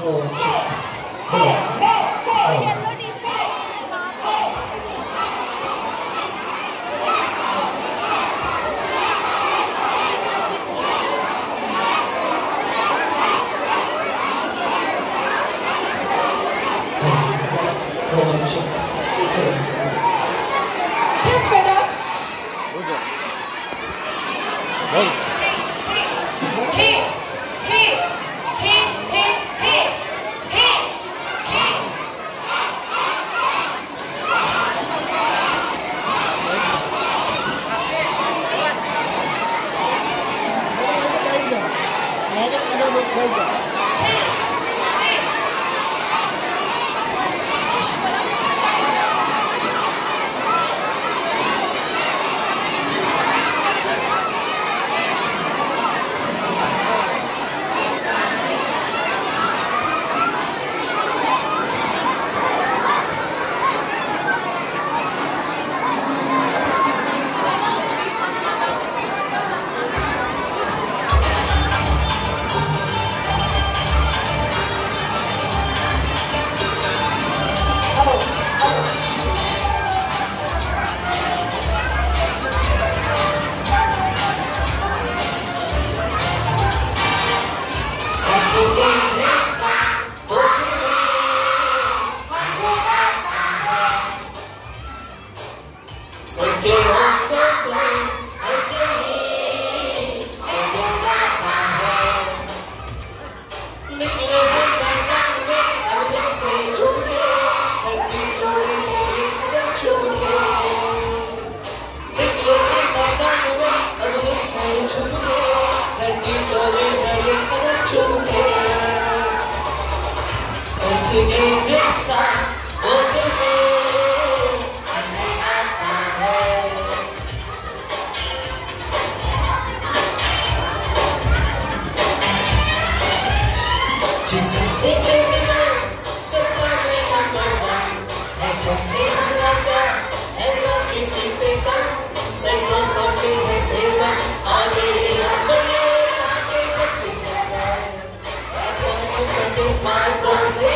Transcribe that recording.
Oh, It's my fault.